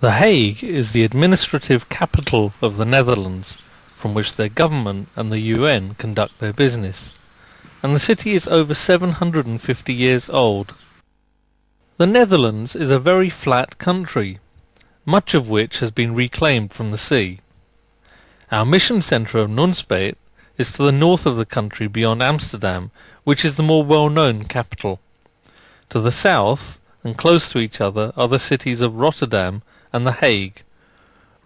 The Hague is the administrative capital of the Netherlands, from which their government and the UN conduct their business, and the city is over 750 years old. The Netherlands is a very flat country, much of which has been reclaimed from the sea. Our mission centre of Nunspeet is to the north of the country beyond Amsterdam, which is the more well-known capital. To the south, and close to each other, are the cities of Rotterdam and The Hague.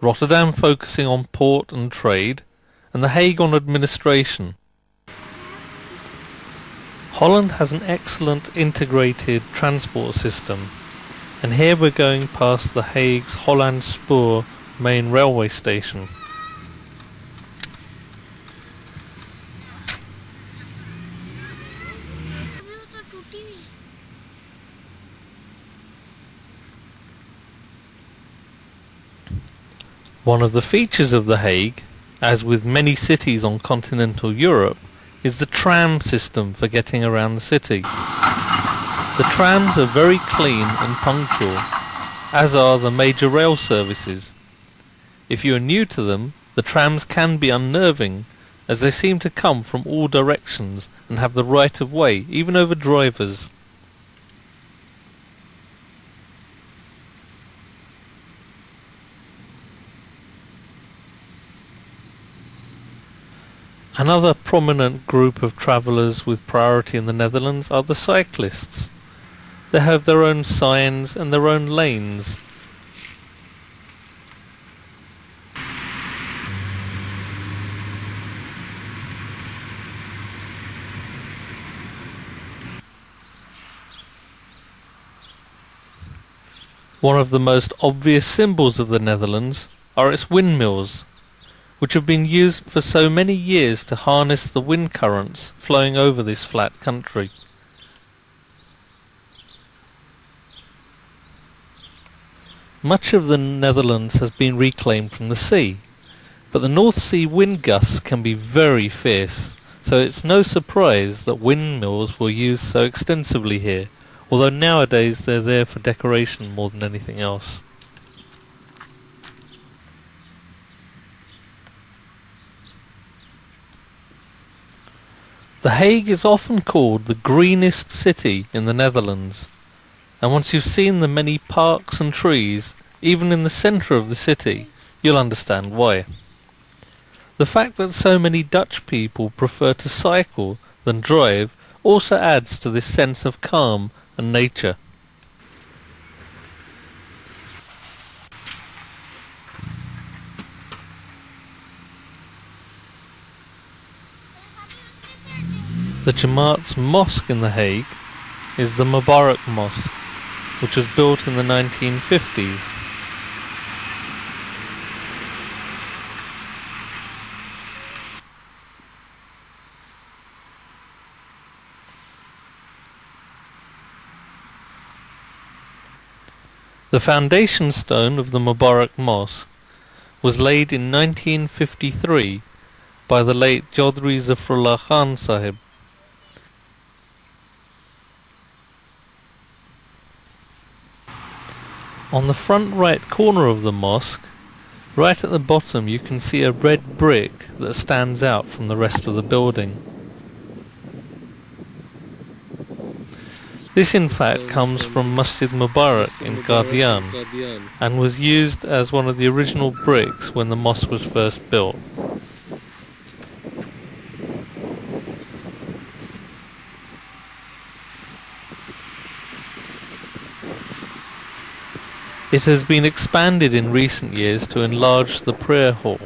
Rotterdam focusing on port and trade, and The Hague on administration. Holland has an excellent integrated transport system, and here we're going past The Hague's Holland Spoor main railway station. One of the features of The Hague, as with many cities on continental Europe, is the tram system for getting around the city. The trams are very clean and punctual, as are the major rail services. If you are new to them, the trams can be unnerving, as they seem to come from all directions and have the right of way, even over drivers. Another prominent group of travellers with priority in the Netherlands are the cyclists. They have their own signs and their own lanes. One of the most obvious symbols of the Netherlands are its windmills which have been used for so many years to harness the wind currents flowing over this flat country. Much of the Netherlands has been reclaimed from the sea, but the North Sea wind gusts can be very fierce, so it's no surprise that windmills were used so extensively here, although nowadays they're there for decoration more than anything else. The Hague is often called the greenest city in the Netherlands, and once you've seen the many parks and trees, even in the centre of the city, you'll understand why. The fact that so many Dutch people prefer to cycle than drive also adds to this sense of calm and nature. The Jamaat's mosque in The Hague is the Mubarak Mosque, which was built in the 1950s. The foundation stone of the Mubarak Mosque was laid in 1953 by the late Chaudhry Zafrullah Khan Sahib. On the front right corner of the mosque, right at the bottom you can see a red brick that stands out from the rest of the building. This in fact comes from Masjid Mubarak in Qadian and was used as one of the original bricks when the mosque was first built. It has been expanded in recent years to enlarge the prayer hall.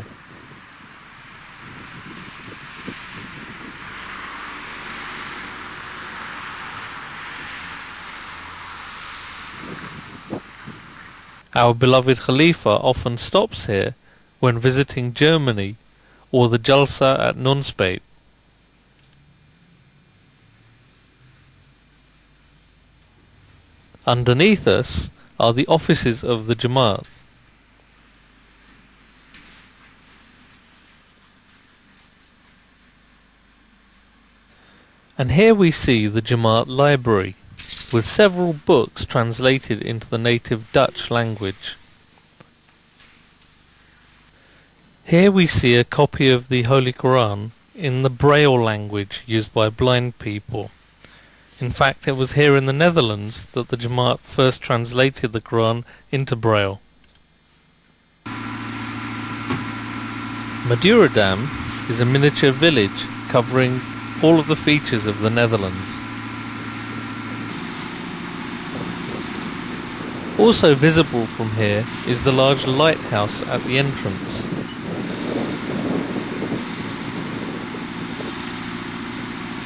Our beloved Khalifa often stops here when visiting Germany or the Jalsa at Nunspeet. Underneath us are the offices of the Jamaat. And here we see the Jamaat library, with several books translated into the native Dutch language. Here we see a copy of the Holy Quran in the Braille language used by blind people. In fact, it was here in the Netherlands that the Jamaat first translated the Quran into Braille. Madurodam is a miniature village covering all of the features of the Netherlands. Also visible from here is the large lighthouse at the entrance.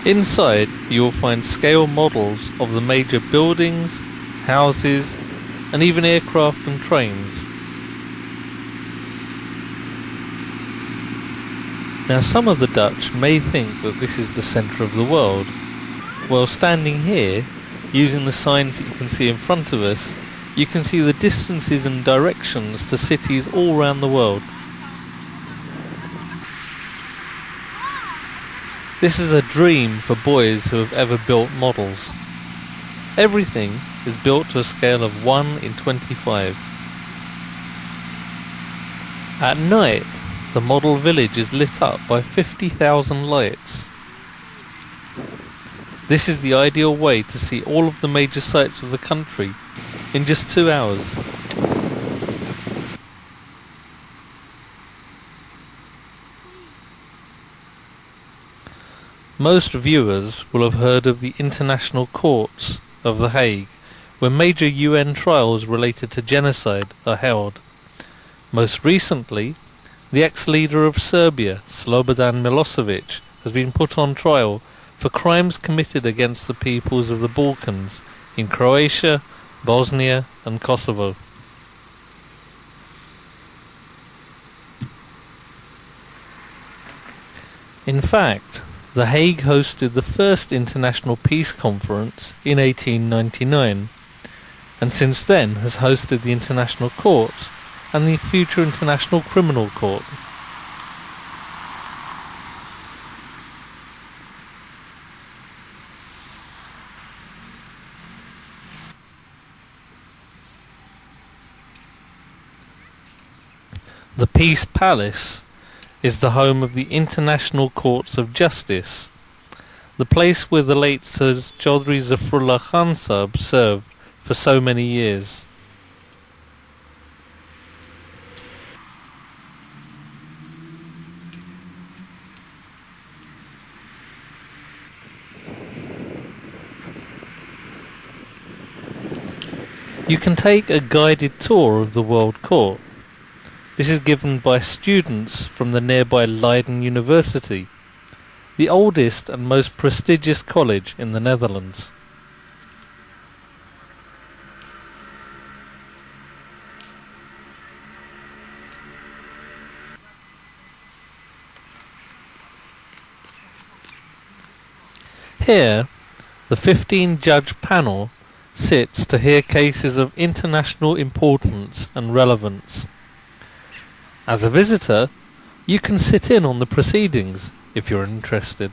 Inside you will find scale models of the major buildings, houses and even aircraft and trains. Now some of the Dutch may think that this is the centre of the world. Well standing here, using the signs that you can see in front of us, you can see the distances and directions to cities all around the world. This is a dream for boys who have ever built models. Everything is built to a scale of 1 in 25. At night, the model village is lit up by 50,000 lights. This is the ideal way to see all of the major sites of the country in just two hours. Most viewers will have heard of the International Courts of The Hague, where major UN trials related to genocide are held. Most recently, the ex-leader of Serbia, Slobodan Milosevic, has been put on trial for crimes committed against the peoples of the Balkans in Croatia, Bosnia and Kosovo. In fact, The Hague hosted the first International Peace Conference in 1899 and since then has hosted the International Court and the future International Criminal Court. The Peace Palace is the home of the International Courts of Justice, the place where the late Sir Chaudhry Zafrullah Khan Sahib served for so many years. You can take a guided tour of the World Court this is given by students from the nearby Leiden University, the oldest and most prestigious college in the Netherlands. Here, the 15-judge panel sits to hear cases of international importance and relevance. As a visitor, you can sit in on the proceedings if you're interested.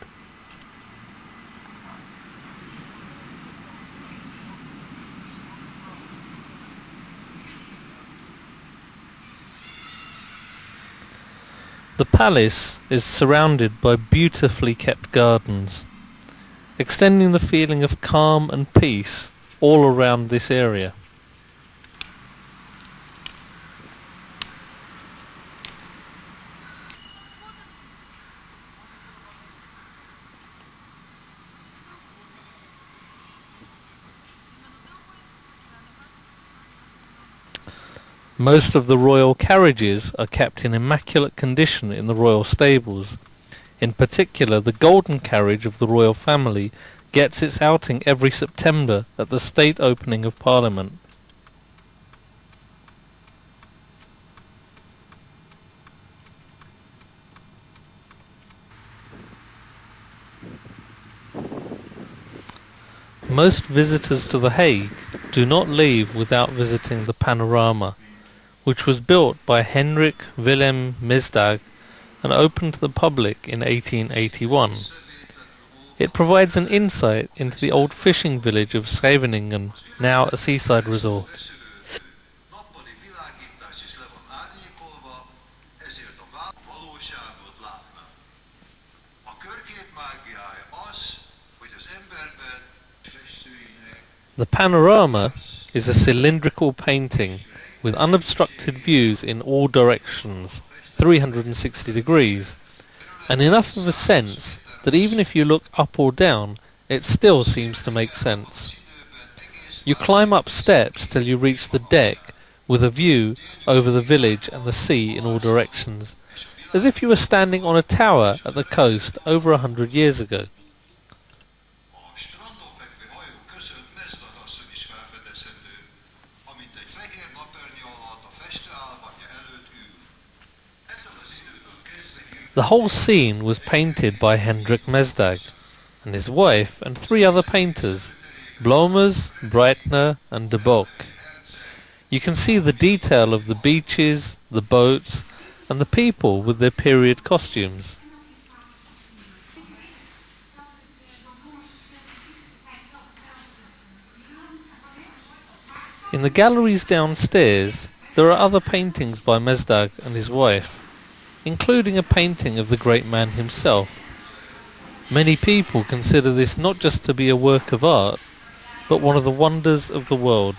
The palace is surrounded by beautifully kept gardens, extending the feeling of calm and peace all around this area. Most of the royal carriages are kept in immaculate condition in the royal stables. In particular, the golden carriage of the royal family gets its outing every September at the state opening of Parliament. Most visitors to The Hague do not leave without visiting the panorama which was built by Henrik Wilhelm Mesdag and opened to the public in 1881. It provides an insight into the old fishing village of Scheveningen, now a seaside resort. The panorama is a cylindrical painting with unobstructed views in all directions, 360 degrees, and enough of a sense that even if you look up or down, it still seems to make sense. You climb up steps till you reach the deck with a view over the village and the sea in all directions, as if you were standing on a tower at the coast over a hundred years ago. The whole scene was painted by Hendrik Mesdag and his wife and three other painters, Blommers, Breitner and de Bock. You can see the detail of the beaches, the boats and the people with their period costumes. In the galleries downstairs there are other paintings by Mesdag and his wife including a painting of the great man himself. Many people consider this not just to be a work of art, but one of the wonders of the world.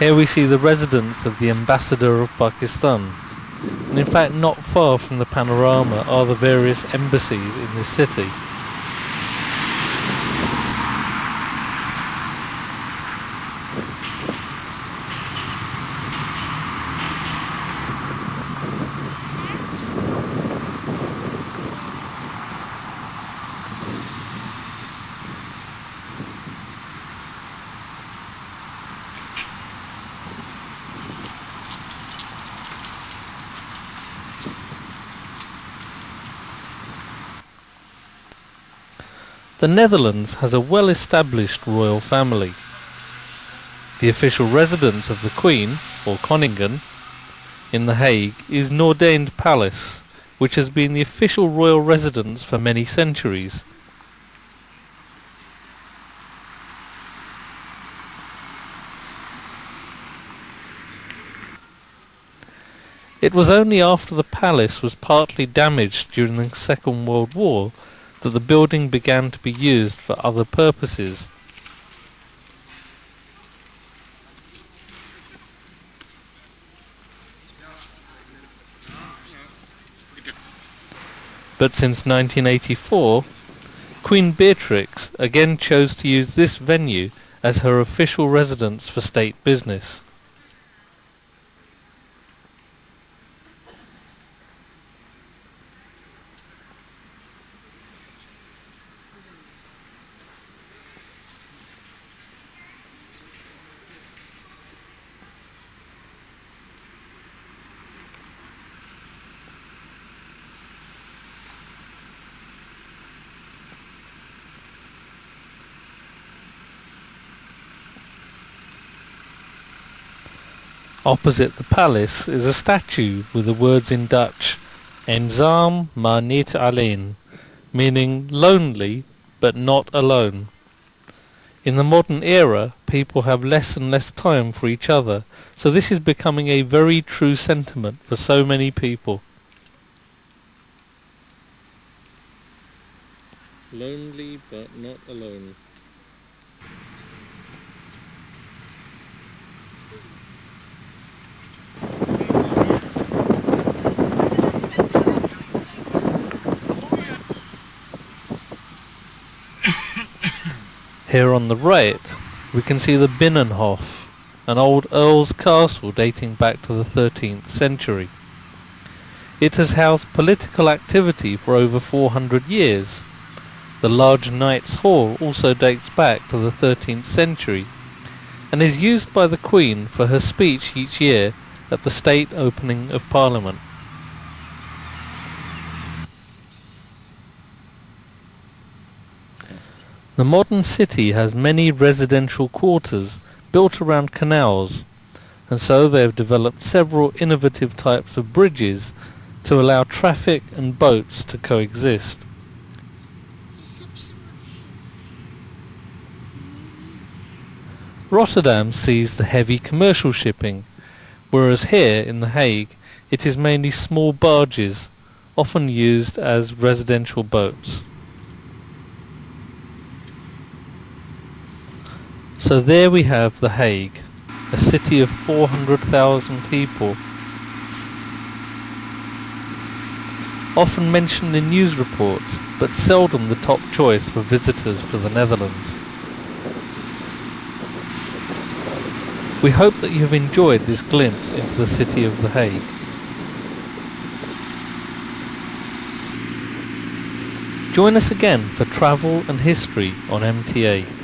Here we see the residence of the ambassador of Pakistan. And in fact not far from the panorama are the various embassies in this city. The Netherlands has a well-established royal family. The official residence of the Queen, or Koningin, in The Hague is Noordeinde Palace, which has been the official royal residence for many centuries. It was only after the palace was partly damaged during the Second World War that the building began to be used for other purposes. But since 1984, Queen Beatrix again chose to use this venue as her official residence for state business. Opposite the palace is a statue with the words in Dutch, Eenzaam maar niet alleen, meaning lonely but not alone. In the modern era, people have less and less time for each other, so this is becoming a very true sentiment for so many people. Lonely but not alone. Here on the right, we can see the Binnenhof, an old earl's castle dating back to the 13th century. It has housed political activity for over 400 years. The large Knight's Hall also dates back to the 13th century and is used by the Queen for her speech each year at the state opening of Parliament. The modern city has many residential quarters built around canals, and so they have developed several innovative types of bridges to allow traffic and boats to coexist. Rotterdam sees the heavy commercial shipping, whereas here in The Hague it is mainly small barges, often used as residential boats. So there we have The Hague, a city of 400,000 people, often mentioned in news reports, but seldom the top choice for visitors to the Netherlands. We hope that you have enjoyed this glimpse into the city of The Hague. Join us again for travel and history on MTA.